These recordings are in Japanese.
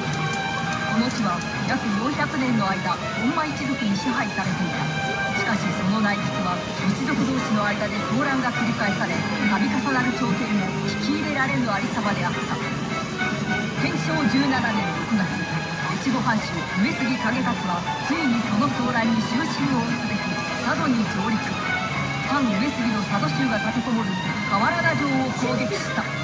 この地は約400年の間本間一族に支配されていたしかしその内実は一族同士の間で騒乱が繰り返され度重なる朝廷も聞き入れられぬありさまであった。天正17年6月越後藩主上杉景勝はついにその騒乱に終止符を打つべく佐渡に上陸。藩上杉の佐渡州が立てこもる河原田城を攻撃した。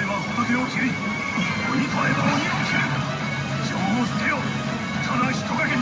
仏と会えば仏を切り。鬼と会えば鬼を斬る情を捨てよ。ただ人影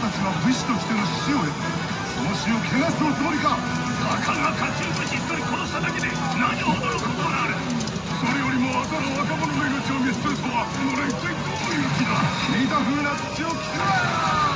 たちは武士としての死を得その死を汚すおつもりか。たかが勝ち武士一人殺しただけで何を驚くことがあるそれよりもあたの若者の命を滅するとは俺一体どういう気だ。聞いた風な口を聞く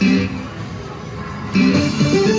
Thank you.